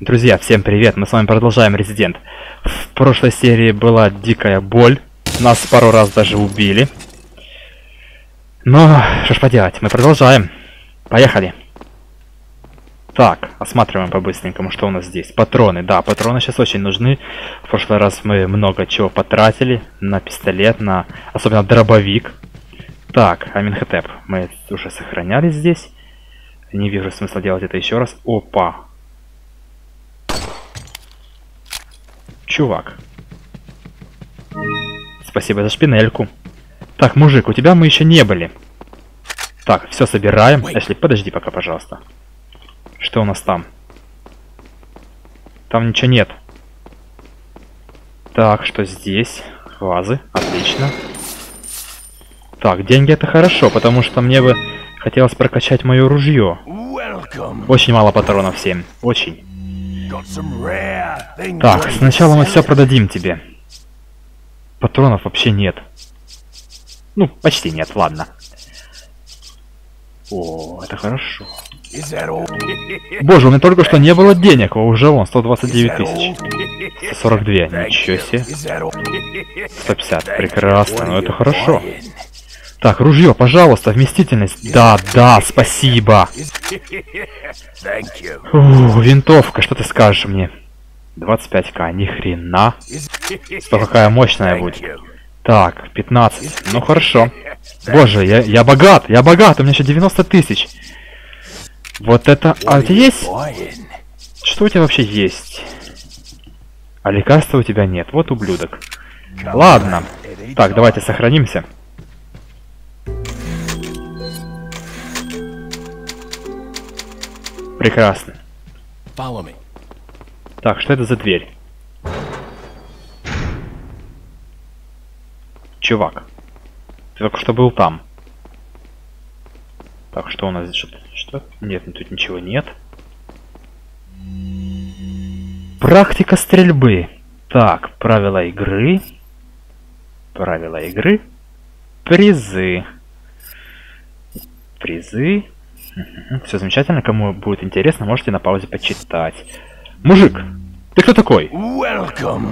Друзья, всем привет! Мы с вами продолжаем Резидент. В прошлой серии была дикая боль. Нас пару раз даже убили. Но, что ж поделать, мы продолжаем. Поехали. Так, осматриваем по-быстренькому, что у нас здесь. Патроны, да, патроны сейчас очень нужны. В прошлый раз мы много чего потратили на пистолет, на особенно дробовик. Так, Аминхотеп, мы уже сохраняли здесь. Не вижу смысла делать это еще раз. Опа, чувак. Спасибо за шпинельку. Так, мужик, у тебя мы еще не были. Так, все собираем. Эшли, подожди пока, пожалуйста. Что у нас там? Там ничего нет. Так, что здесь? Вазы, отлично. Так, деньги это хорошо, потому что мне бы хотелось прокачать мое ружье. Очень мало патронов 7. Очень. Так, сначала мы все продадим тебе. Патронов вообще нет. Ну, почти нет, ладно. О, это хорошо. Боже, у меня только что не было денег, а уже вон 129 тысяч. 142, ничего себе. 150, прекрасно, ну это хорошо. Так, ружье, пожалуйста, вместительность. Да, да, спасибо. Фу, винтовка, что ты скажешь мне? 25к, ни хрена. Что какая мощная будет. Так, 15. Ну хорошо. Боже, я, я богат, я богат, у меня еще 90 тысяч. Вот это... А у тебя есть? Что у тебя вообще есть? А лекарства у тебя нет, вот ублюдок. Ладно. Так, давайте сохранимся. Прекрасно. Так, что это за дверь? Чувак. Ты только что был там. Так, что у нас здесь? Что? что? Нет, ну тут ничего нет. Практика стрельбы. Так, правила игры. Правила игры. Призы. Призы. Все замечательно. Кому будет интересно, можете на паузе почитать. Мужик, ты кто такой? Welcome.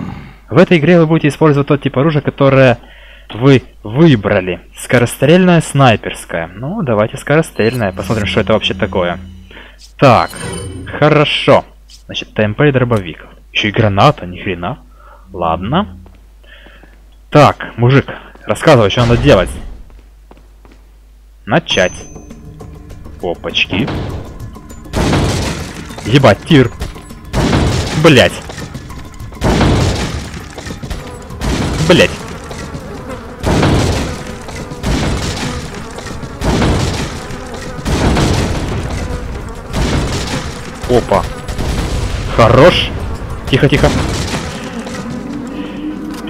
В этой игре вы будете использовать тот тип оружия, которое вы выбрали. Скорострельная снайперская. Ну, давайте скорострельная. Посмотрим, что это вообще такое. Так, хорошо. Значит, ТМП и дробовик. Еще и граната, ни хрена. Ладно. Так, мужик, рассказывай, что надо делать. Начать. Опачки. Ебать, тир. Блять. Блять. Опа. Хорош. Тихо, тихо.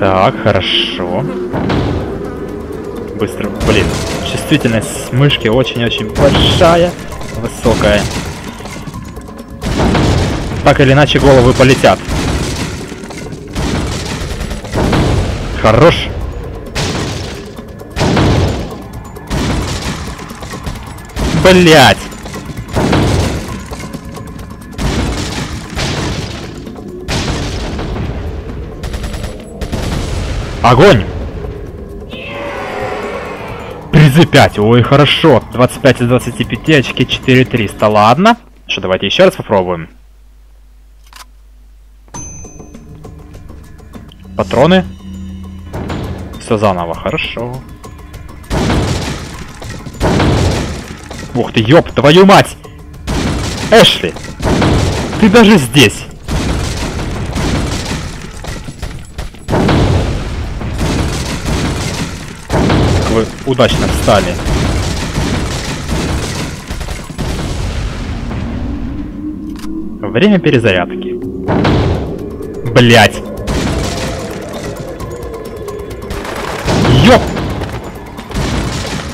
Так, хорошо. Быстро. Блин, чувствительность мышки очень-очень большая, высокая. Так или иначе головы полетят. Хорош. Блять. Огонь! Призы 5. Ой, хорошо. 25 из 25, очки 4300. Ладно. Что, давайте еще раз попробуем. Патроны. Все заново, хорошо. Ух ты, ёб, твою мать! Эшли! Ты даже здесь! Вы удачно встали. Время перезарядки. Блять! Ёп!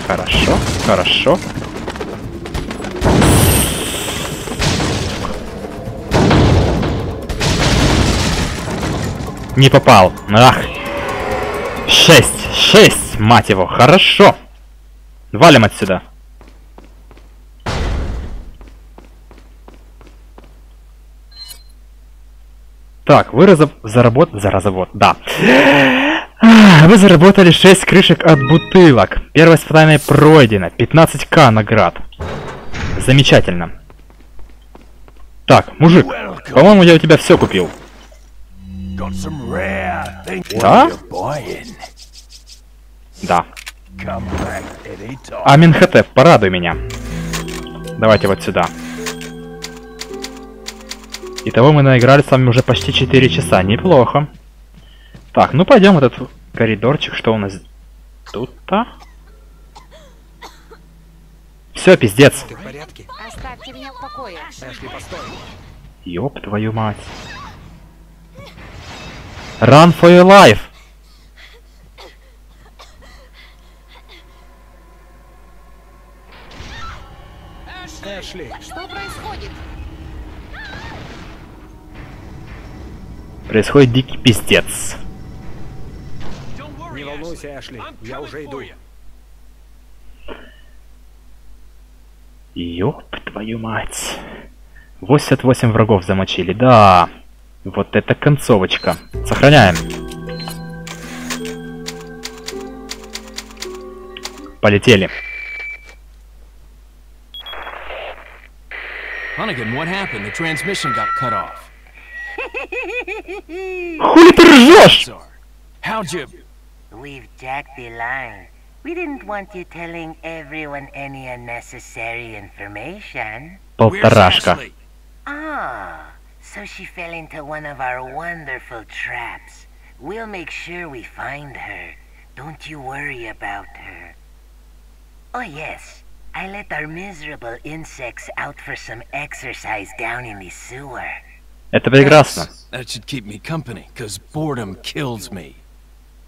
Хорошо, хорошо. Не попал. Ах. Шесть. Шесть, мать его. Хорошо. Валим отсюда. Так, вы разоб... заработ... Заразовод, да. Вы заработали 6 крышек от бутылок. Первое испытание пройдено. 15к наград. Замечательно. Так, мужик, по-моему, я у тебя все купил. Да? Да. Аминхотеп, порадуй меня. Давайте вот сюда. Итого мы наиграли с вами уже почти 4 часа. Неплохо. Так, ну пойдем в этот коридорчик. Что у нас тут-то? Все, пиздец. Ты в порядке? Оставьте меня в покое. Эшли, постой. Ёб твою мать. Run for your life! Эшли, Что происходит? Происходит дикий пиздец. не волнуйся, Эшли. Я уже иду. Ёб твою мать. 88 врагов замочили, да. Вот это концовочка. Сохраняем. Полетели. Hunnigan, what happened? The transmission got cut off. Хули ты ржешь? Sorry. How'd you... We've jacked the line. We didn't want you telling everyone any unnecessary information. Where's Полторашка. Ashley? Ah, so she fell into one of our wonderful traps. We'll make sure we find her. Don't you worry about her. Oh yes, I let our miserable insects out for some exercise down in the sewer. Это прекрасно. That should keep me company, because boredom kills me.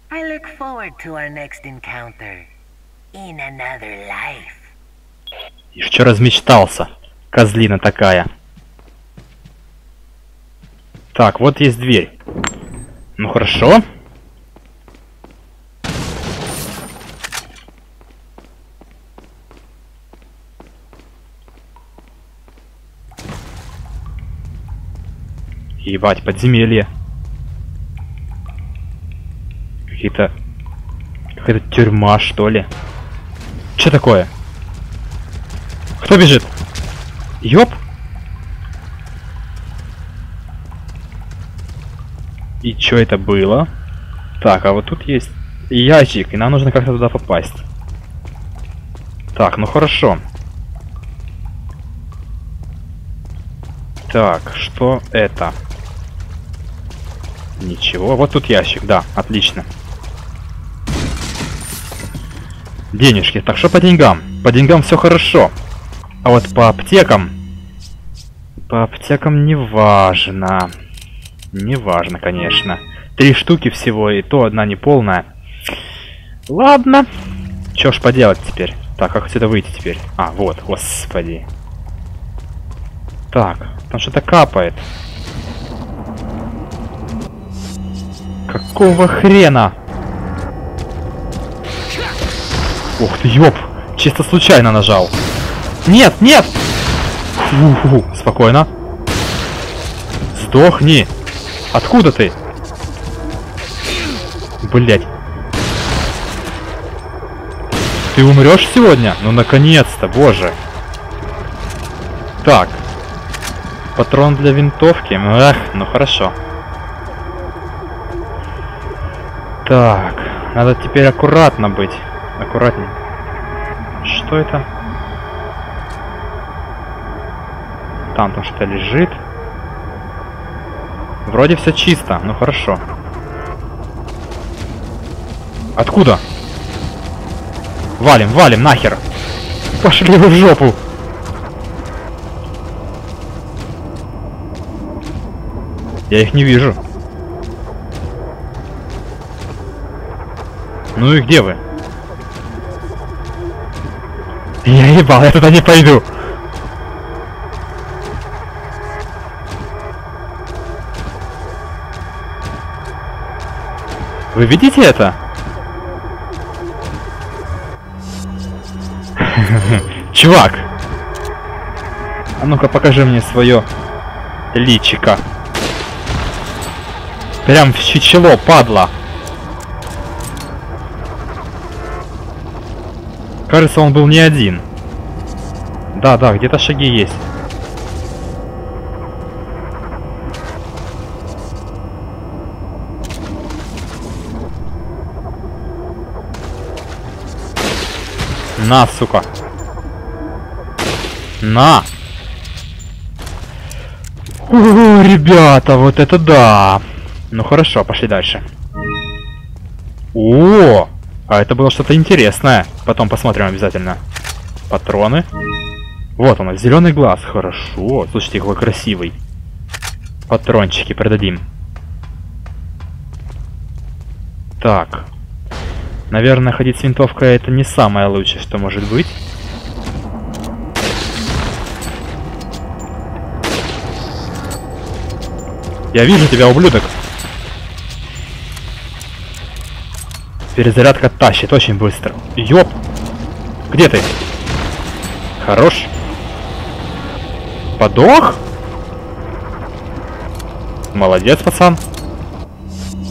I look forward to our next encounter. In another life. Еще размечтался. Козлина такая. Так, вот есть дверь. Ну хорошо. Ебать, подземелье. Какие-то... Какая-то тюрьма, что ли? Что такое? Кто бежит? Ёп! И чё это было? Так, а вот тут есть ящик, и нам нужно как-то туда попасть. Так, ну хорошо. Так, что это? Ничего, вот тут ящик, да, отлично. Денежки. Так, что по деньгам? По деньгам все хорошо. А вот по аптекам... По аптекам не важно. Не важно, конечно. Три штуки всего, и то одна неполная. Ладно. Чё ж поделать теперь? Так, как отсюда выйти теперь? А, вот, господи. Так, там что-то капает. Какого хрена? Ух ты, ёп! Чисто случайно нажал. Нет, нет! Фу, спокойно. Сдохни! Откуда ты? Блять. Ты умрешь сегодня? Ну наконец-то, боже. Так. Патрон для винтовки. Эх, ну хорошо. Так. Надо теперь аккуратно быть. Аккуратнее. Что это? Там там что-то лежит. Вроде все чисто, ну хорошо. Откуда? Валим, валим, нахер! Пошли вы в жопу! Я их не вижу. Ну и где вы? Я ебал, я туда не пойду. Вы видите это? Чувак! А ну-ка покажи мне свое личико. Прям в чечело, падла. Кажется, он был не один. Да, да, где-то шаги есть. На, сука. На. О, ребята, вот это да. Ну хорошо, пошли дальше. О, а это было что-то интересное. Потом посмотрим обязательно. Патроны. Вот он, зеленый глаз. Хорошо. Слушайте, какой красивый. Патрончики продадим. Так. Наверное, ходить с винтовкой это не самое лучшее, что может быть. Я вижу тебя, ублюдок. Перезарядка тащит очень быстро. Ёп! Где ты? Хорош. Подох? Молодец, пацан.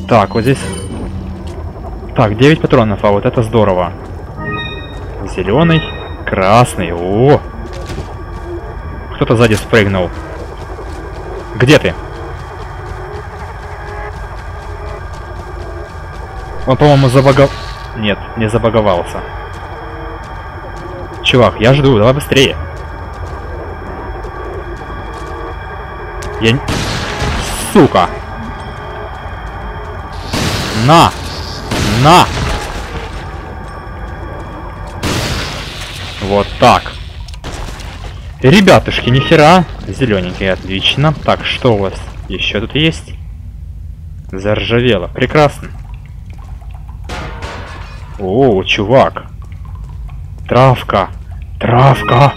Так, вот здесь... Так, 9 патронов, а вот это здорово. Зеленый, красный, о! Кто-то сзади спрыгнул. Где ты? Он, по-моему, забагов... Нет, не забаговался. Чувак, я жду, давай быстрее. Я... Сука! На! На! Вот так. Ребятушки, нихера. Зелененький, отлично. Так, что у вас еще тут есть? Заржавело. Прекрасно. О, чувак. Травка. Травка.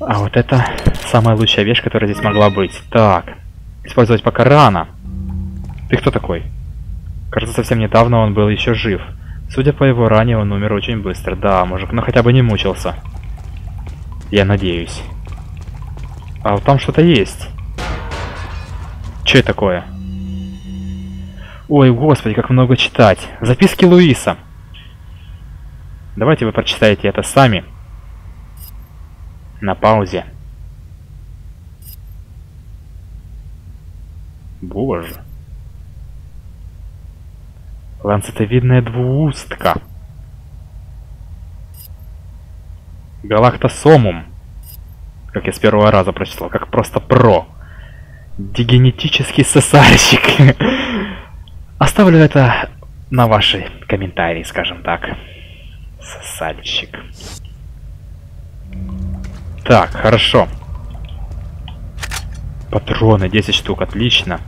А вот это самая лучшая вещь, которая здесь могла быть. Так. Использовать пока рано. Ты кто такой? Кажется, совсем недавно он был еще жив. Судя по его ране, он умер очень быстро. Да, мужик, но хотя бы не мучился. Я надеюсь. А вот там что-то есть. Это такое? Ой, господи, как много читать. Записки Луиса. Давайте вы прочитаете это сами. На паузе. Боже. Ланцетовидная двуустка. Галактосомум. Как я с первого раза прочитал, как просто про. Дигенетический сосальщик. Оставлю это на ваши комментарии, скажем так. Сосальщик. Так, хорошо. Патроны, 10 штук, отлично.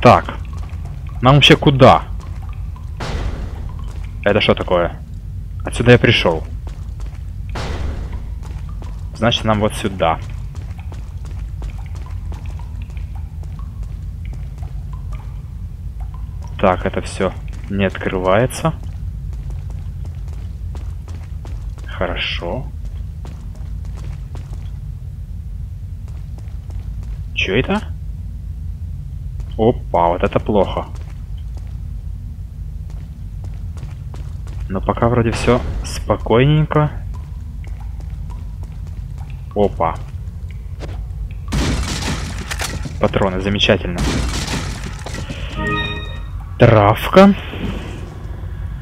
Так. Нам вообще куда? Это что такое? Отсюда я пришел. Значит, нам вот сюда. Так, это все не открывается. Хорошо. Че это? Опа, вот это плохо. Но пока вроде все спокойненько. Опа. Патроны, замечательно. Травка.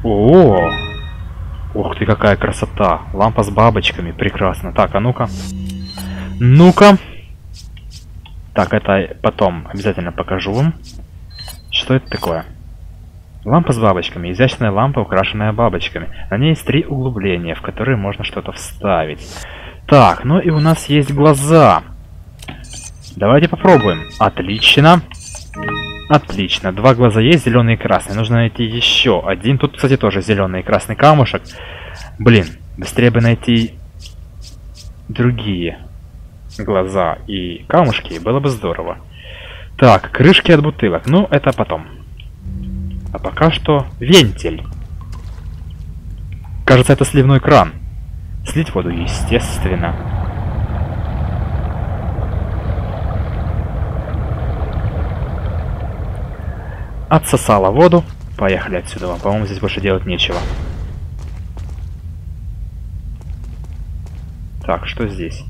О, Ух ты, какая красота. Лампа с бабочками. Прекрасно. Так, а ну-ка. Ну-ка. Так, это потом обязательно покажу вам. Что это такое? Лампа с бабочками. Изящная лампа, украшенная бабочками. На ней есть три углубления, в которые можно что-то вставить. Так, ну и у нас есть глаза. Давайте попробуем. Отлично. Отлично, два глаза есть, зеленый и красный. Нужно найти еще один. Тут, кстати, тоже зеленый и красный камушек. Блин, быстрее бы найти другие глаза и камушки, было бы здорово. Так, крышки от бутылок. Ну, это потом. А пока что вентиль. Кажется, это сливной кран. Слить воду, естественно. Отсосала воду. Поехали отсюда. По-моему, здесь больше делать нечего. Так, что здесь?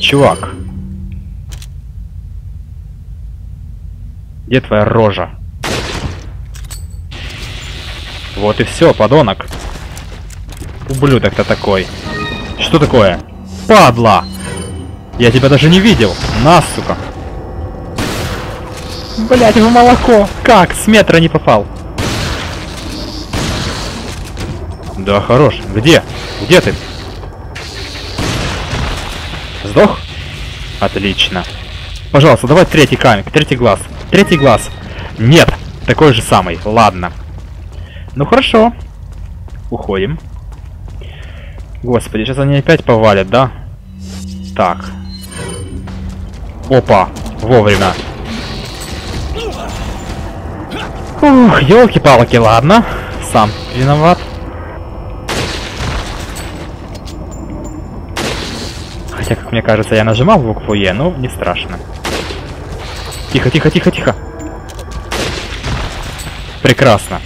Чувак. Где твоя рожа? Вот и все, подонок. Ублюдок-то такой. Что такое? Падла! Я тебя даже не видел. На, сука. Блять, в молоко. Как? С метра не попал. Да, хорош. Где? Где ты? Сдох? Отлично. Пожалуйста, давай третий камень, третий глаз. Третий глаз. Нет, такой же самый. Ладно. Ну хорошо. Уходим. Господи, сейчас они опять повалят, да? Так. Опа, вовремя. Ух, елки-палки, ладно. Сам виноват. Хотя, как мне кажется, я нажимал букву Е, но не страшно. Тихо, тихо, тихо, тихо. Прекрасно.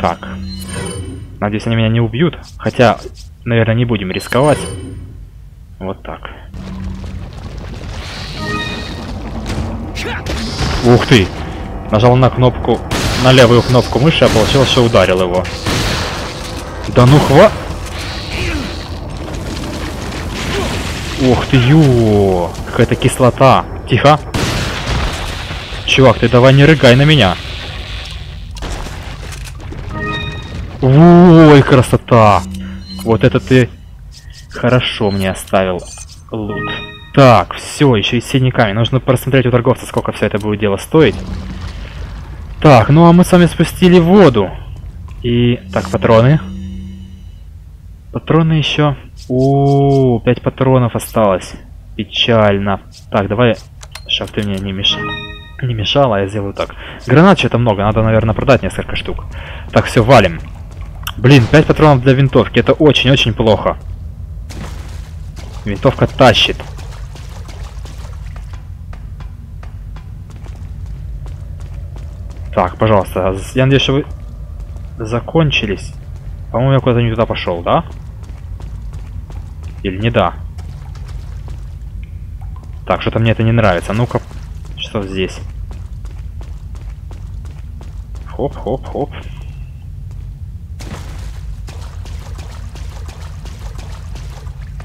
Так. Надеюсь, они меня не убьют. Хотя, наверное, не будем рисковать. Вот так. Ух ты! Нажал на кнопку, на левую кнопку мыши, а получилось, что ударил его. Да ну хва... Ух ты, ё! Какая-то кислота. Тихо. Чувак, ты давай не рыгай на меня. Ой, красота! Вот это ты хорошо мне оставил лут. Так, все, еще и синий камень. Нужно просмотреть у торговца, сколько все это будет дело стоить. Так, ну а мы с вами спустили воду. И... Так, патроны. Патроны еще. О, 5 патронов осталось. Печально. Так, давай, чтоб ты мне не мешал. Не мешала, я сделаю так. Гранат что-то много, надо, наверное, продать несколько штук. Так, все, валим. Блин, 5 патронов для винтовки, это очень-очень плохо. Винтовка тащит. Так, пожалуйста, я надеюсь, что вы закончились. По-моему, я куда-то не туда пошел, да? Или не да? Так, что-то мне это не нравится. Ну-ка, что здесь? Хоп-хоп-хоп.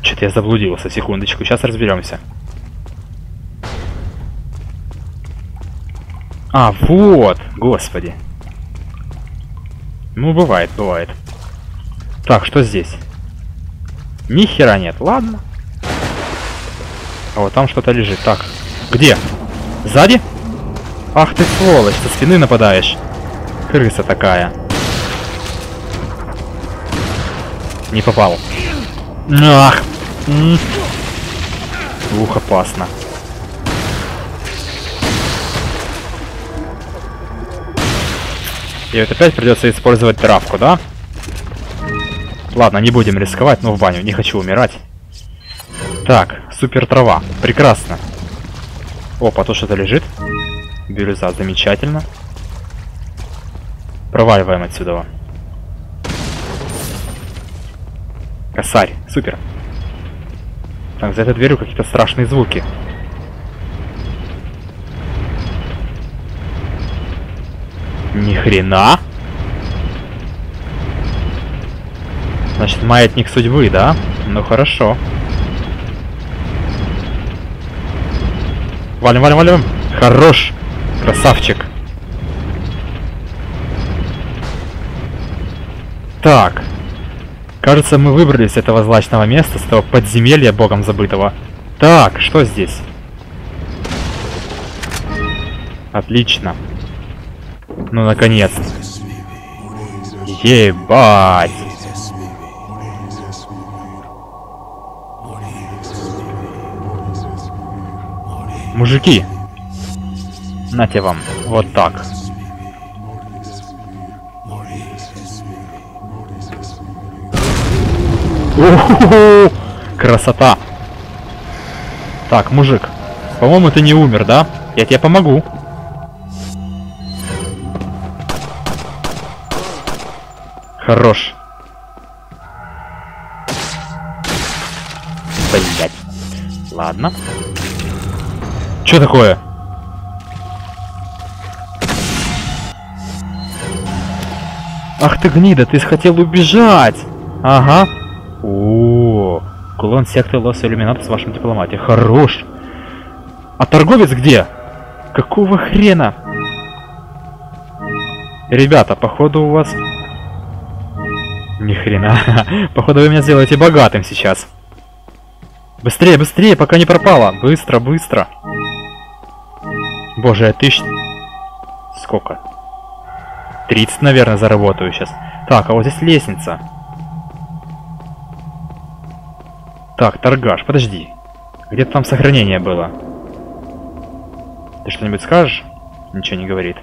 Что-то я заблудился. Секундочку, сейчас разберемся. А, вот! Господи. Ну, бывает, бывает. Так, что здесь? Ни хера нет, ладно. А вот там что-то лежит. Так, где? Сзади? Ах ты сволочь, со спины нападаешь. Крыса такая. Не попал. Ах! Ух, опасно. И вот опять придется использовать травку, да? Ладно, не будем рисковать, но в баню, не хочу умирать. Так, супер трава, прекрасно. Опа, то что-то лежит. Бирюза, замечательно. Проваливаем отсюда. Косарь, супер. Так, за этой дверью какие-то страшные звуки. Ни хрена. Значит, маятник судьбы, да? Ну хорошо. Валим, валим, валим. Хорош. Красавчик. Так. Кажется, мы выбрались с этого злачного места, с этого подземелья богом забытого. Так, что здесь? Отлично. Ну, наконец. Ебать. Мужики. Нате вам. Вот так. Красота. Так, мужик. По-моему, ты не умер, да? Я тебе помогу. Хорош. Блять. Ладно. Что такое? Ах ты гнида, ты хотел убежать! Ага. О, кулон секты Лос Иллюминат с вашим дипломатией. Хорош. А торговец где? Какого хрена? Ребята, походу у вас... Ни хрена. походу вы меня сделаете богатым сейчас. Быстрее, быстрее, пока не пропало. Быстро, быстро. Боже, я тысяч... Сколько? 30, наверное, заработаю сейчас. Так, а вот здесь лестница. Так, торгаш, подожди. Где-то там сохранение было. Ты что-нибудь скажешь? Ничего не говорит.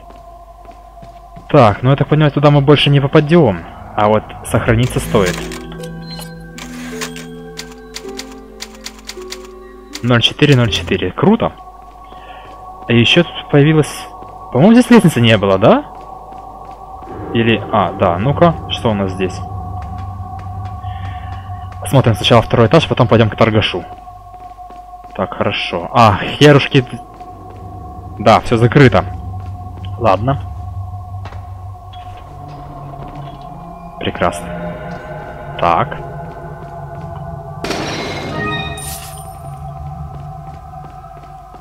Так, ну я так понимаю, туда мы больше не попадем. А вот сохраниться стоит. 0404. Круто. А еще тут появилась... По-моему, здесь лестницы не было, да? Или... А, да, ну-ка, что у нас здесь? Смотрим сначала второй этаж, потом пойдем к торгашу. Так, хорошо. А, херушки... Да, все закрыто. Ладно. Прекрасно. Так.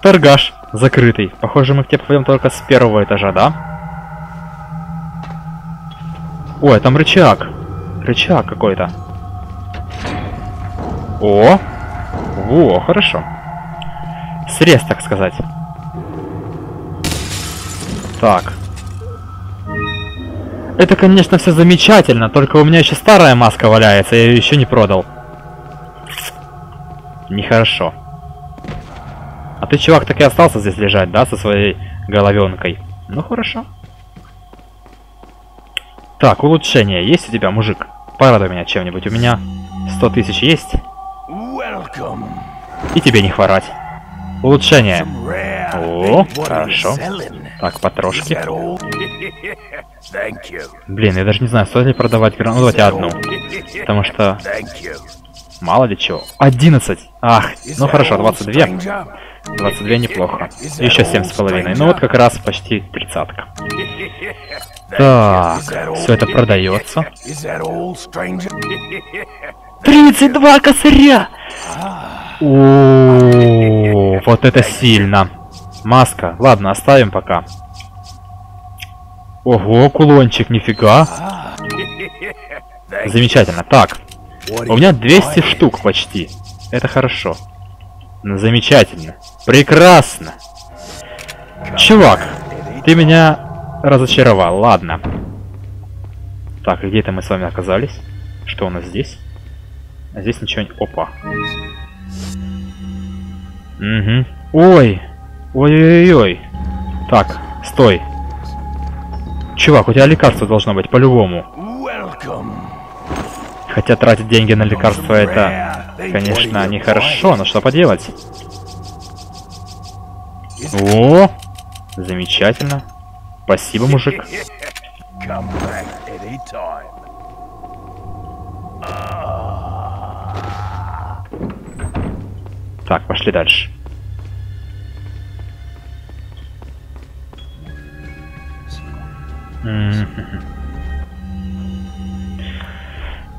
Торгаш закрытый. Похоже, мы к тебе попадем только с первого этажа, да? Ой, там рычаг. Рычаг какой-то. О! Во, хорошо. Срез, так сказать. Так. Это, конечно, все замечательно, только у меня еще старая маска валяется, я ее еще не продал. Нехорошо. А ты, чувак, так и остался здесь лежать, да, со своей головенкой? Ну, хорошо. Так, улучшение есть у тебя, мужик? Порадуй меня чем-нибудь. У меня 100 тысяч есть? И тебе не хворать. Улучшение. О, хорошо. Так, потрошки. Блин, я даже не знаю, стоит ли продавать гранату. Ну, давайте одну. Потому что... Мало ли чего. 11! Ах, ну хорошо, 22. 22 неплохо. Еще 7,5. Ну вот как раз почти тридцатка. Так, все это продается. 32 косаря! О, вот это сильно. Маска. Ладно, оставим пока. Ого, кулончик, нифига. Замечательно. Так, у меня 200 штук почти. Это хорошо. Замечательно. Прекрасно. Чувак, ты меня разочаровал. Ладно. Так, где это мы с вами оказались? Что у нас здесь? А здесь ничего не... Опа. Угу. Ой. Ой-ой-ой. Так, стой. Чувак, у тебя лекарство должно быть, по-любому. Хотя тратить деньги на лекарства это, конечно, нехорошо, но что поделать? О, замечательно. Спасибо, мужик. Так, пошли дальше.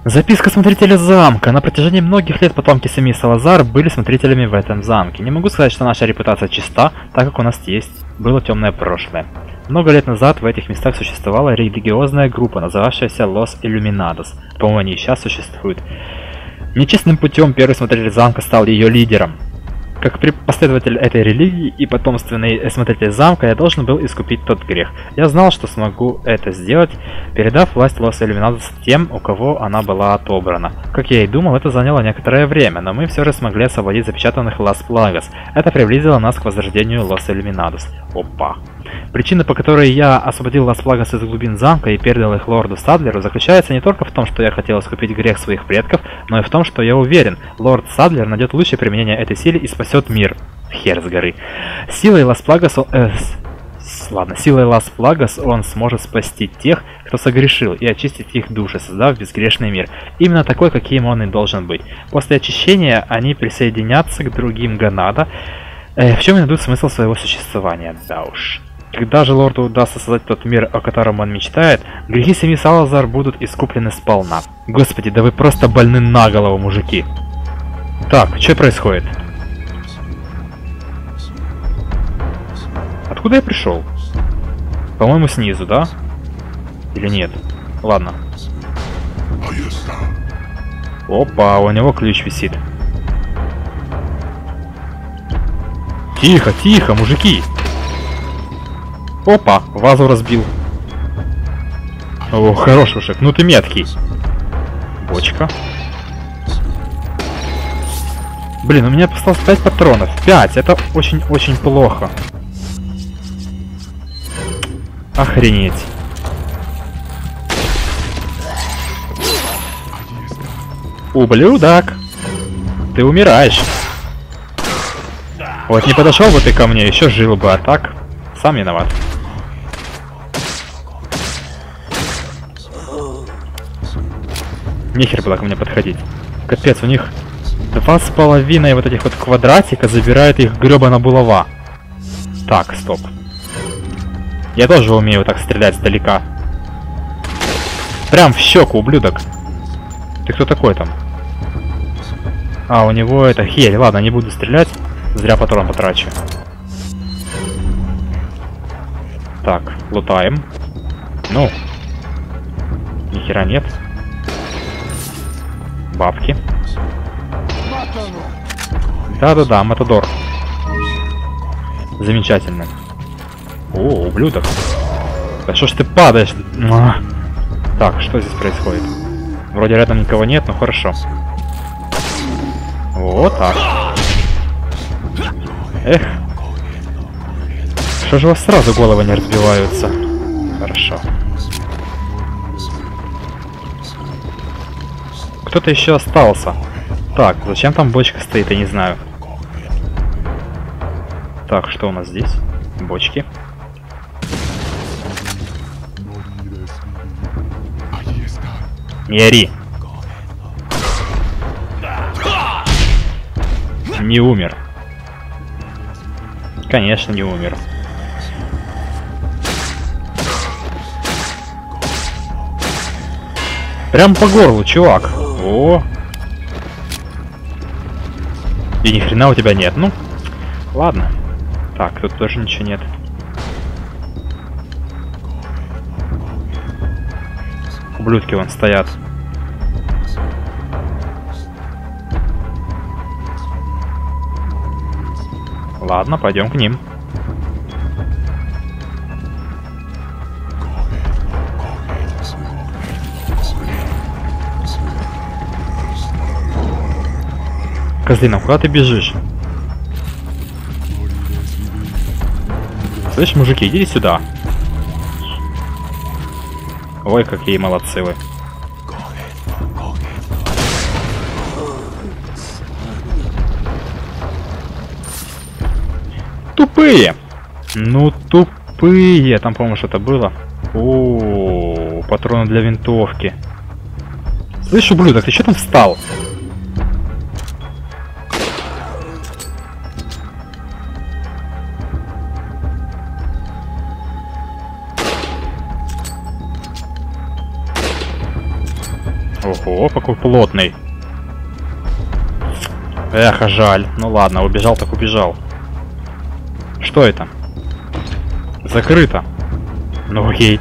Записка смотрителя замка. На протяжении многих лет потомки семьи Салазар были смотрителями в этом замке. Не могу сказать, что наша репутация чиста, так как у нас есть было темное прошлое. Много лет назад в этих местах существовала религиозная группа, называвшаяся Los Illuminados. По-моему, они и сейчас существуют. Нечестным путем первый смотритель замка стал ее лидером. Как последователь этой религии и потомственный смотритель замка, я должен был искупить тот грех. Я знал, что смогу это сделать, передав власть Лос Иллюминатус тем, у кого она была отобрана. Как я и думал, это заняло некоторое время, но мы все же смогли освободить запечатанных Лас Плагас. Это приблизило нас к возрождению Лос Иллюминатус. Опа. Причина, по которой я освободил Лас-Плагас из глубин замка и передал их лорду Садлеру, заключается не только в том, что я хотел искупить грех своих предков, но и в том, что я уверен, лорд Садлер найдет лучшее применение этой силе и спасет мир. Хер с горы. Силой Лас-Плагас он... Э, ладно, силой Лас-Плагас он сможет спасти тех, кто согрешил, и очистить их души, создав безгрешный мир. Именно такой, каким он и должен быть. После очищения они присоединятся к другим Ганада, э, в чем найдут смысл своего существования. Да уж. Когда же лорду удастся создать тот мир, о котором он мечтает, грехи семьи Салазар будут искуплены сполна. Господи, да вы просто больны на голову, мужики. Так, что происходит? Откуда я пришел? По-моему, снизу, да? Или нет? Ладно. Опа, у него ключ висит. Тихо, тихо, мужики! Опа, вазу разбил. О, хороший мужик, ну ты меткий. Бочка. Блин, у меня осталось 5 патронов. 5, это очень-очень плохо. Охренеть. Ублюдок! Ты умираешь. Вот не подошел бы ты ко мне, еще жил бы, а так сам виноват. Нехер было ко мне подходить. Капец, у них два с половиной вот этих вот квадратика забирает их гребана булава. Так, стоп. Я тоже умею так стрелять сдалека. Прям в щеку, ублюдок. Ты кто такой там? А, у него это хель. Ладно, не буду стрелять. Зря патрон потрачу. Так, лутаем. Ну. Ни хера нет. Бабки. Да-да-да, Матадор. Замечательно. О, ублюдок. Да что ж ты падаешь? А. Так, что здесь происходит? Вроде рядом никого нет, но хорошо. Вот так. Эх. Что же у вас сразу головы не разбиваются? Хорошо. Кто-то еще остался. Так, зачем там бочка стоит, я не знаю. Так, что у нас здесь? Бочки. Не ори. Не умер. Конечно, не умер. Прям по горлу, чувак. О. И ни хрена у тебя нет. Ну, ладно. Так, тут тоже ничего нет. Ублюдки вон стоят. Ладно, пойдем к ним. Козлинов, куда ты бежишь? Слышь, мужики, идите сюда. Ой, какие молодцы вы. Тупые! Ну, тупые! Там, по-моему, что-то было. О, патроны для винтовки. Слышь, ублюдок, ты что там встал? Ого, какой плотный. Эх, жаль. Ну ладно, убежал так убежал. Что это? Закрыто. Ну окей.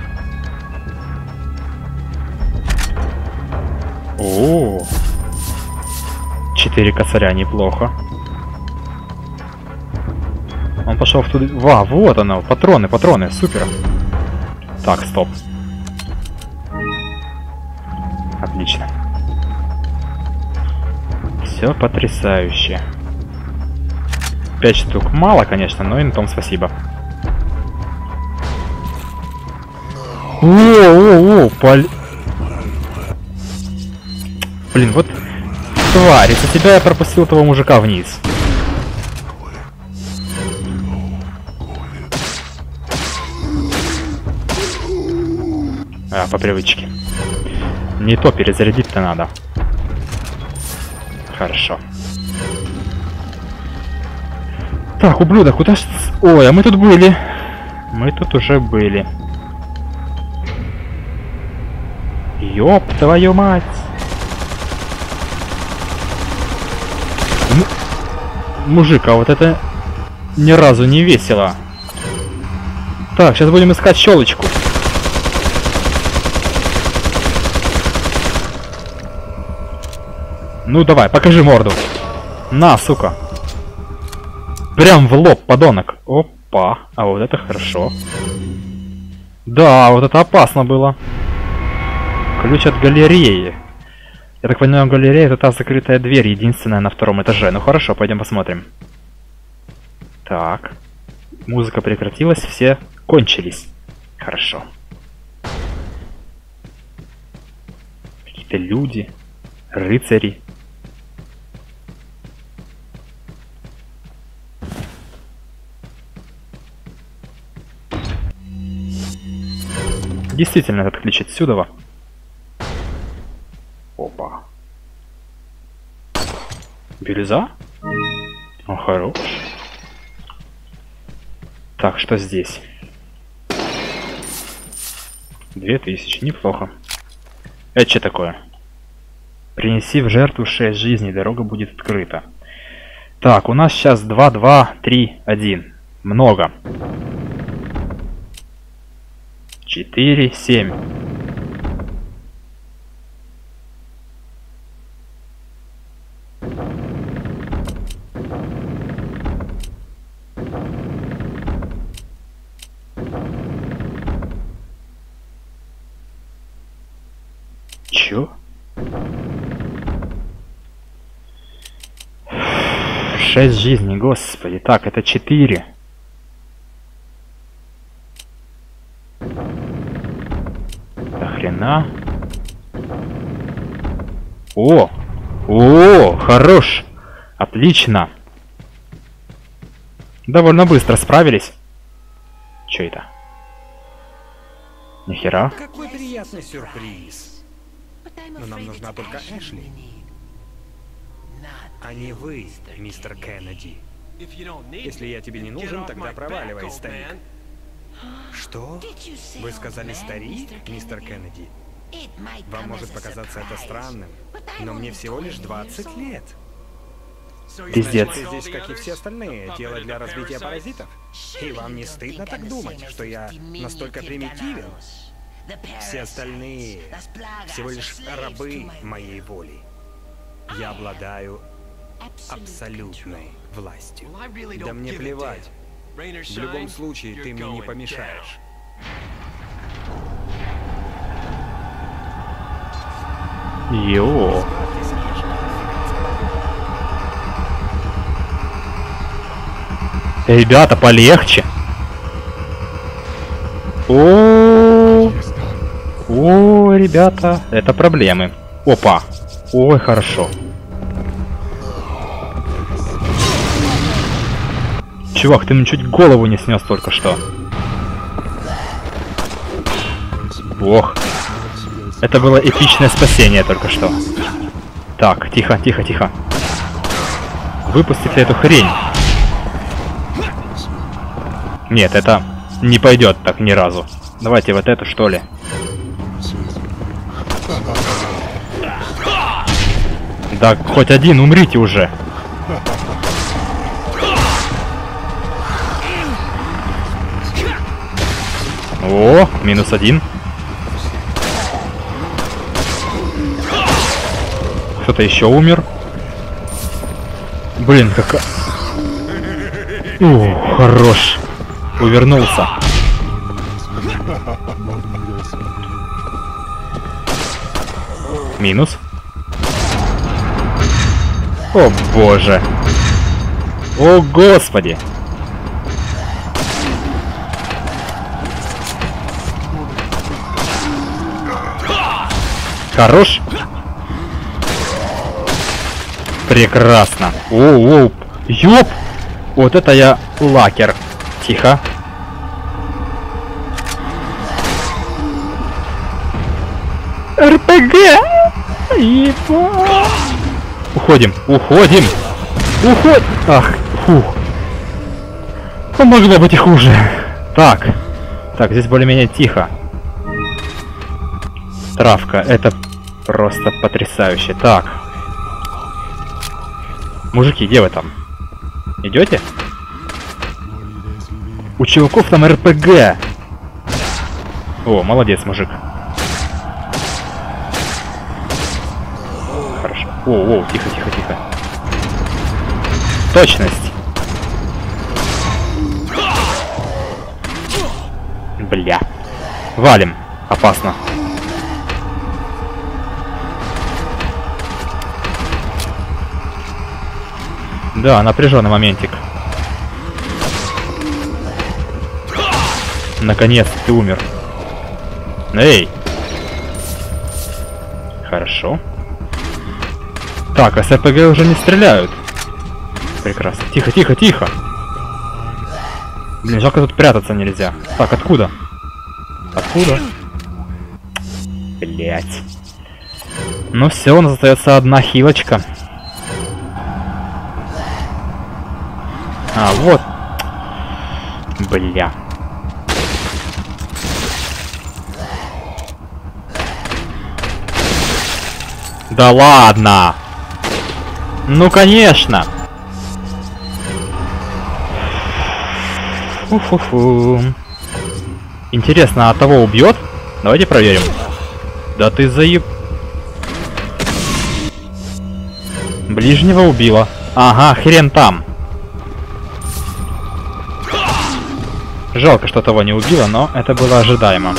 О, четыре косаря неплохо. Он пошел в туда. Ва, вот оно, патроны, патроны, супер. Так, стоп. Отлично. Все потрясающе. Пять штук мало, конечно, но и на том спасибо. О, о, о, пол... Блин, вот тварь, из-за тебя я пропустил этого мужика вниз. А, по привычке. Не то перезарядить-то надо. Хорошо. Так, ублюдок, куда. Ой, а мы тут были. Мы тут уже были. Ёб твою мать! М мужик, а вот это ни разу не весело. Так, сейчас будем искать щелочку. Ну давай, покажи морду. На, сука. Прям в лоб, подонок. Опа, а вот это хорошо. Да, вот это опасно было. Ключ от галереи. Я так понимаю, галерея это та закрытая дверь, единственная на втором этаже. Ну хорошо, пойдем посмотрим. Так. Музыка прекратилась, все кончились. Хорошо. Какие-то люди, рыцари. Действительно, этот ключ отсюда. Опа. Бирюза? О, хорош. Так, что здесь? Две тысячи, неплохо. Это что такое? Принеси в жертву 6 жизней, дорога будет открыта. Так, у нас сейчас 2, 2, 3, 1. Много. 4, 7. Чё? Шесть жизней, господи. Так, это четыре. Хрена. О! О, хорош! Отлично! Довольно быстро справились. Чё это? Нихера. Какой приятный сюрприз. Но нам нужна только Эшли. А не вы, мистер Кеннеди. Если я тебе не нужен, тогда проваливай, старик. Что? Вы сказали старик, мистер Кеннеди? Вам может показаться это странным, но мне всего лишь 20 лет. Пиздец. Ты здесь, как и все остальные, дело для развития паразитов. И вам не стыдно так думать, что я настолько примитивен? Все остальные всего лишь рабы моей воли. Я обладаю абсолютной властью. Да мне плевать. В любом случае, ты мне не помешаешь. Йо. Ребята, полегче. О, о, ребята, это проблемы. Опа. Ой, хорошо. Чувак, ты мне чуть голову не снес только что. Бог. Это было эпичное спасение только что. Так, тихо, тихо, тихо. Выпустите эту хрень. Нет, это не пойдет так ни разу. Давайте вот эту что ли. Да, хоть один, умрите уже. О, минус один. Кто-то еще умер. Блин, как... О, хорош. Увернулся. Минус. О боже. О господи. Хорош. Прекрасно. Оу, Ёп! Вот это я лакер. Тихо. РПГ! Еба! Уходим, уходим! Уходим! Ах, фух. Могло быть и хуже. Так. Так, здесь более-менее тихо. Травка, это просто потрясающе. Так. Мужики, где вы там? Идете? У чуваков там РПГ. О, молодец, мужик. Хорошо. О, о, тихо, тихо, тихо. Точность. Бля. Валим. Опасно. Да, напряженный моментик. Наконец, ты умер. Эй! Хорошо. Так, а с РПГ уже не стреляют. Прекрасно. Тихо, тихо, тихо. Блин, жалко тут прятаться нельзя. Так, откуда? Откуда? Блять. Ну все, у нас остается одна хилочка. А, вот. Бля. Да ладно! Ну, конечно! Фу-фу-фу. Интересно, а того убьет? Давайте проверим. Да ты заеб... Ближнего убила. Ага, хрен там. Жалко, что того не убило, но это было ожидаемо.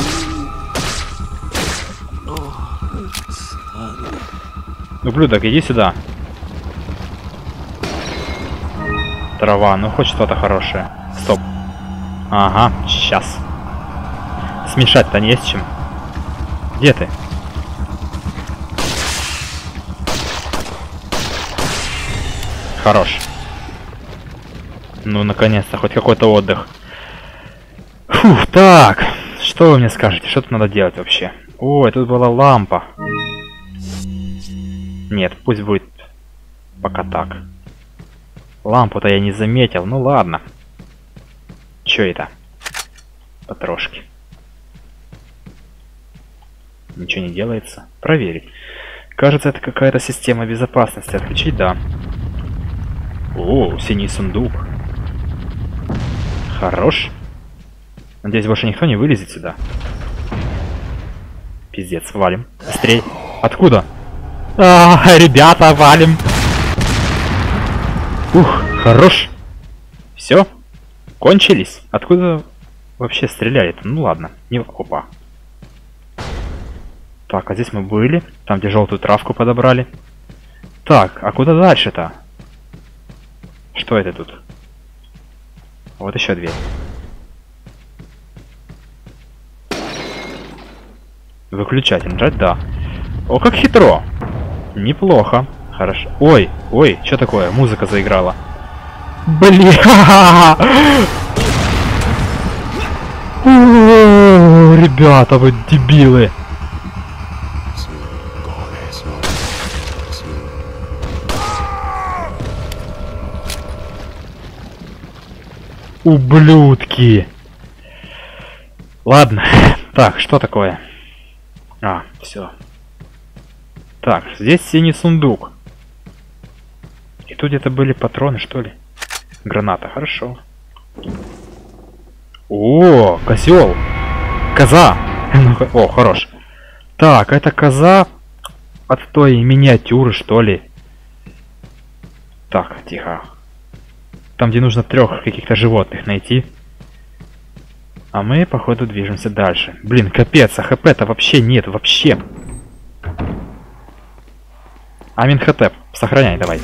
Ублюдок, иди сюда. Трава, ну хоть что-то хорошее. Стоп. Ага, сейчас. Смешать-то не с чем. Где ты? Хорош. Ну, наконец-то, хоть какой-то отдых. Фух, так. Что вы мне скажете? Что тут надо делать вообще? Ой, тут была лампа. Нет, пусть будет пока так. Лампу-то я не заметил, ну ладно. Чё это? Потрошки. Ничего не делается. Проверить. Кажется, это какая-то система безопасности. Отключить, да. О, синий сундук. Хорош. Надеюсь, больше никто не вылезет сюда. Пиздец, валим. Быстрей. Откуда? А, ребята, валим. Ух, хорош. Все? Кончились? Откуда вообще стреляет? Ну ладно, не... Опа. Так, а здесь мы были. Там, где желтую травку подобрали. Так, а куда дальше-то? Что это тут? Вот еще дверь. Выключатель нажать? Да. О, как хитро. Неплохо. Хорошо. Ой, ой, что такое? Музыка заиграла. Бля! Ребята, вы дебилы! Ублюдки! Ладно, так, что такое? Все. Так, здесь синий сундук. И тут где-то были патроны, что ли? Граната, хорошо. О, козел! Коза! О, хорош. Так, это коза от той миниатюры, что ли? Так, тихо. Там, где нужно трех каких-то животных найти. А мы, походу, движемся дальше. Блин, капец, а хп-то вообще нет, вообще. Аминхотеп, сохраняй давай.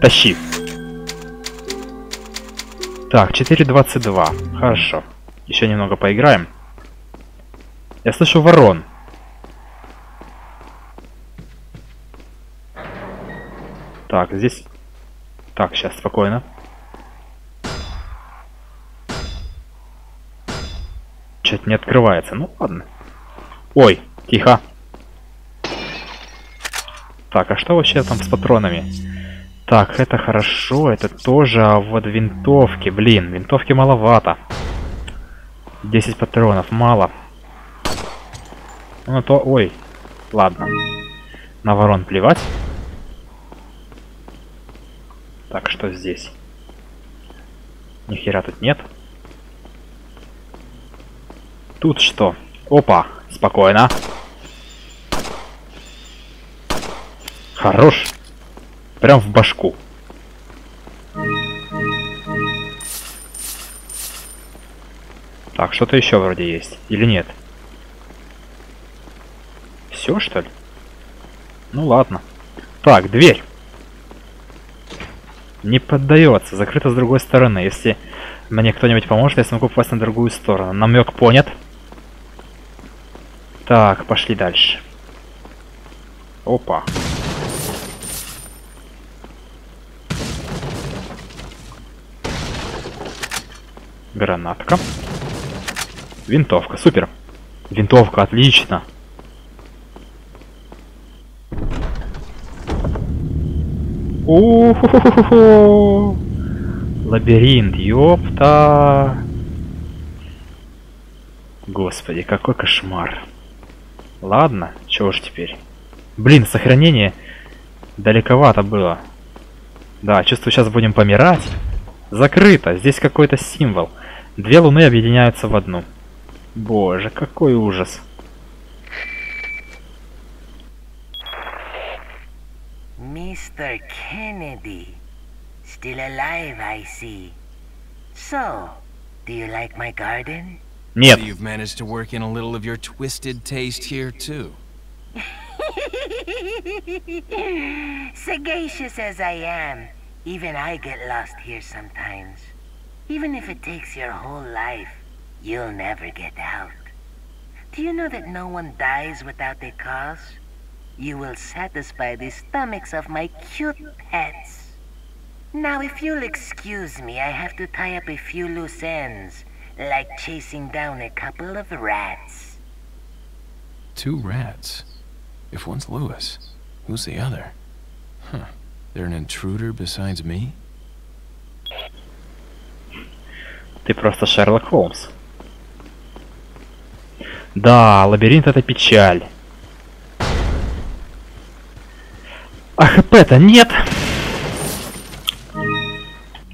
Тащи. Так, 4.22. Хорошо. Еще немного поиграем. Я слышу ворон. Так, здесь... Так, сейчас, спокойно. Что-то не открывается. Ну ладно. Ой, тихо. Так, а что вообще там с патронами? Так, это хорошо, это тоже, а вот винтовки, блин, винтовки маловато. 10 патронов, мало. Ну то, ой, ладно. На ворон плевать. Так, что здесь? Ни хера тут нет. Тут что? Опа, спокойно. Хорош. Прям в башку. Так, что-то еще вроде есть. Или нет? Все, что ли? Ну ладно. Так, дверь. Не поддается. Закрыта с другой стороны. Если мне кто-нибудь поможет, я смогу попасть на другую сторону. Намек понят. Так, пошли дальше. Опа. Гранатка. Винтовка, супер. Винтовка, отлично. О, Лабиринт, ёпта. Господи, какой кошмар. Ладно, чего ж теперь. Блин, сохранение далековато было. Да, чувствую, сейчас будем помирать. Закрыто, здесь какой-то символ. Две луны объединяются в одну. Боже, какой ужас. Mr. Kennedy. Still alive, I see. So, do you like my garden? Нет. So you've managed to work in a little of your twisted taste here too. Sagacious as I am, even I get lost here sometimes. Even if it takes your whole life, you'll never get out. Do you know that no one dies without a cause? You will satisfy the stomachs of my cute pets. Now, if you'll excuse me, I have to tie up a few loose ends, Like chasing down a couple of rats. Two rats. If one's Lewis, who's the other? Huh. They're an intruder besides me? Ты просто Шерлок Холмс. Да, лабиринт это печаль. А хп-то нет.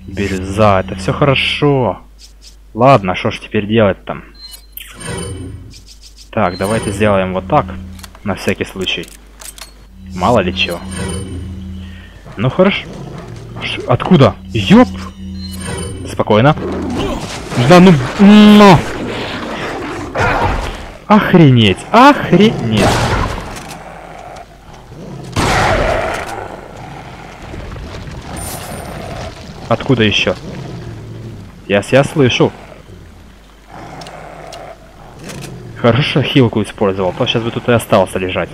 Бирюза, это все хорошо. Ладно, что ж теперь делать там? Так, давайте сделаем вот так. На всякий случай. Мало ли чего. Ну хорошо. Откуда? Ёп! Спокойно. Да ну... Но! Охренеть! Охренеть! Откуда еще? Я себя слышу. Хорошо хилку использовал, то сейчас бы тут и остался лежать.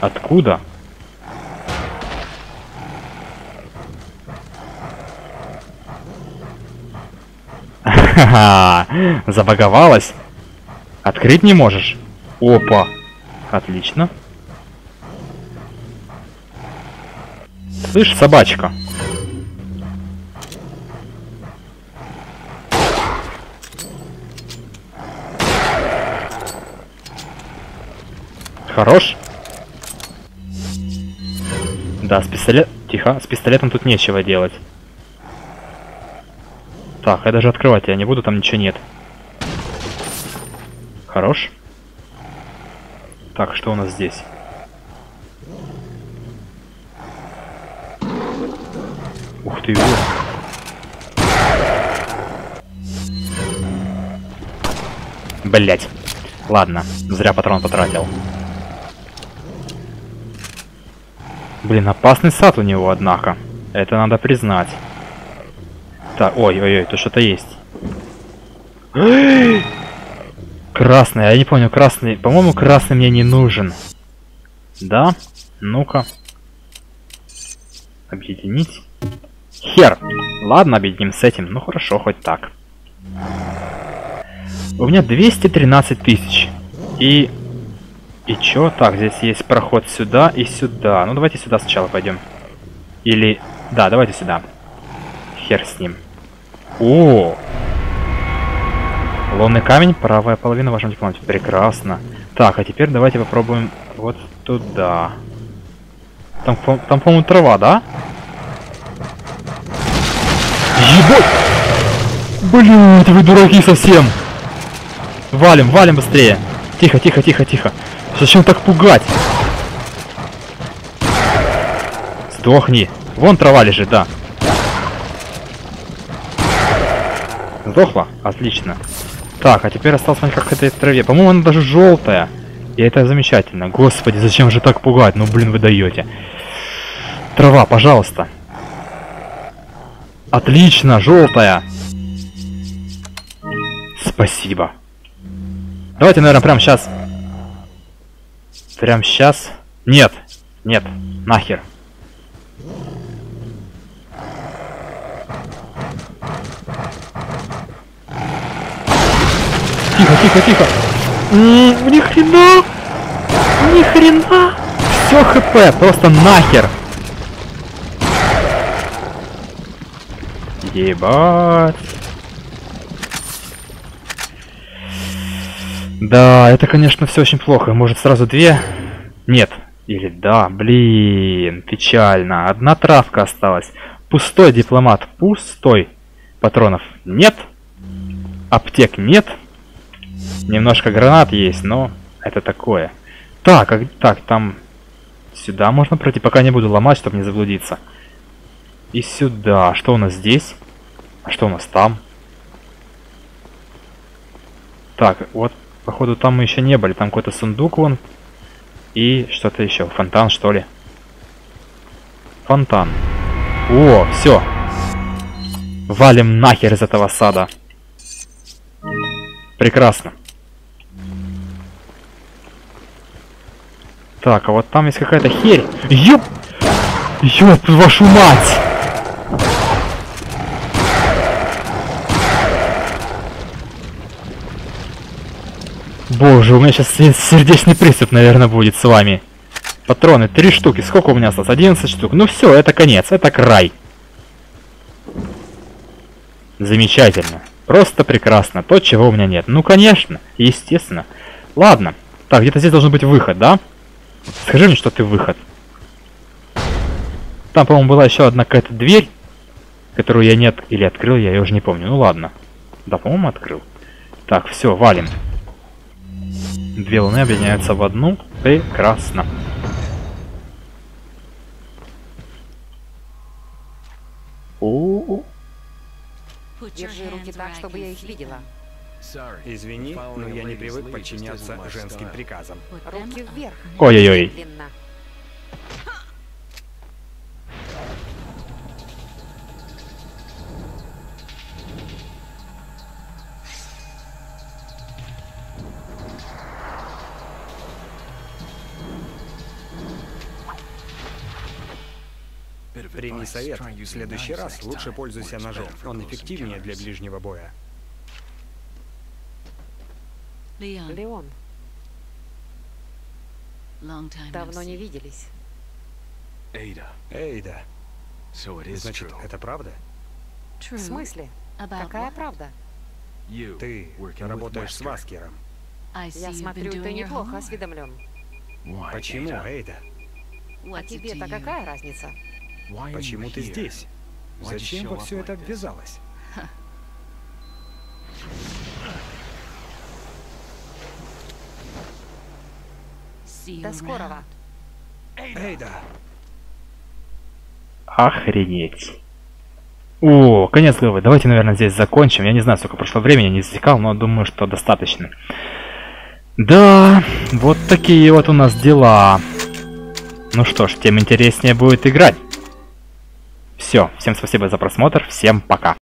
Откуда? Ха-ха! Забаговалась? Открыть не можешь? Опа! Отлично. Слышь, собачка. Хорош. Да, с пистолет... Тихо, с пистолетом тут нечего делать. Так, я даже открывать я не буду, там ничего нет. Хорош. Так, что у нас здесь? Ух ты, вот. Блять. Ладно, зря патрон потратил. Блин, опасный сад у него, однако. Это надо признать. Так, ой-ой-ой, тут что-то есть. Красный, я не помню, красный. По-моему, красный мне не нужен. Да? Ну-ка. Объединить. Хер! Ладно, объединим с этим. Ну хорошо, хоть так. У меня 213 тысяч. И... И чё? Так, здесь есть проход сюда и сюда. Ну давайте сюда сначала пойдем. Или... Да, давайте сюда. Хер с ним. О! Лунный камень, правая половина вашего дипломате. Прекрасно. Так, а теперь давайте попробуем вот туда. Там, там по-моему, трава, да? Ебать! Блин, вы дураки совсем! Валим, валим быстрее! Тихо, тихо, тихо, тихо. Зачем так пугать? Сдохни. Вон трава лежит, да. Сдохла? Отлично. Так, а теперь осталось смотреть, как этой траве. По-моему, она даже желтая. И это замечательно. Господи, зачем же так пугать? Ну, блин, вы даете. Трава, пожалуйста. Отлично, желтая. Спасибо. Давайте, наверное, прямо сейчас. Прямо сейчас. Нет, нет, нахер. Тихо, тихо, тихо. М ни хрена! Ни хрена! Все хп, просто нахер! Ебать! Да, это, конечно, все очень плохо. Может, сразу две? Нет. Или да, блин, печально. Одна травка осталась. Пустой дипломат, пустой. Патронов нет. Аптек нет. Немножко гранат есть, но это такое. Так, а, так, там... Сюда можно пройти, пока не буду ломать, чтобы не заблудиться. И сюда. Что у нас здесь? А что у нас там? Так, вот, походу, там мы еще не были. Там какой-то сундук вон. И что-то еще. Фонтан, что ли? Фонтан. О, все. Валим нахер из этого сада. Прекрасно. Так, а вот там есть какая-то херь. Ёп! Ёп, вашу мать! Боже, у меня сейчас сердечный приступ, наверное, будет с вами. Патроны, три штуки. Сколько у меня осталось? 11 штук. Ну все, это конец, это край. Замечательно. Просто прекрасно. То, чего у меня нет. Ну, конечно, естественно. Ладно. Так, где-то здесь должен быть выход, да? Скажи мне, что ты выход. Там, по-моему, была еще одна какая-то дверь, которую я не от... или открыл, я ее уже не помню. Ну ладно. Да, по-моему, открыл. Так, все, валим. Две луны объединяются в одну. Прекрасно. О, Держи руки так, чтобы я их видела. Извини, но я не привык подчиняться женским приказам. Руки вверх. Ой-ой-ой. Прими совет. В следующий раз лучше пользуйся ножом. Он эффективнее для ближнего боя. Леон, давно не виделись. Эйда, значит, это правда? В смысле? Какая правда? Ты работаешь с Васкером. Я смотрю, ты неплохо осведомлен. Почему, Эйда? А тебе-то какая разница? Почему ты здесь? Зачем во все это ввязалась? До скорого. Эйда! Охренеть. О, конец главы. Давайте, наверное, здесь закончим. Я не знаю, сколько прошло времени, не засекал, но думаю, что достаточно. Да, вот такие вот у нас дела. Ну что ж, тем интереснее будет играть. Все, всем спасибо за просмотр, всем пока.